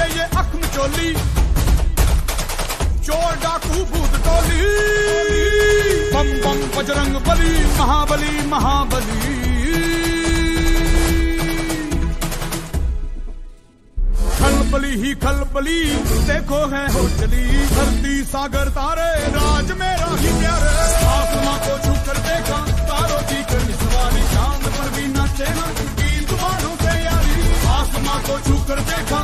है ये अखम चोली। चोर डाकू भूत टोली। बम बम बजरंग बली, महाबली महाबली। खलबली ही खलबली, देखो है हो चली धरती सागर तारे, राज मेरा ही प्यारे। आसमां को छू कर देखा, तारों की करनी सवारी चाँद पर भी नाचे ना गीत मानो तैयारी। आत्मा को छू कर देखा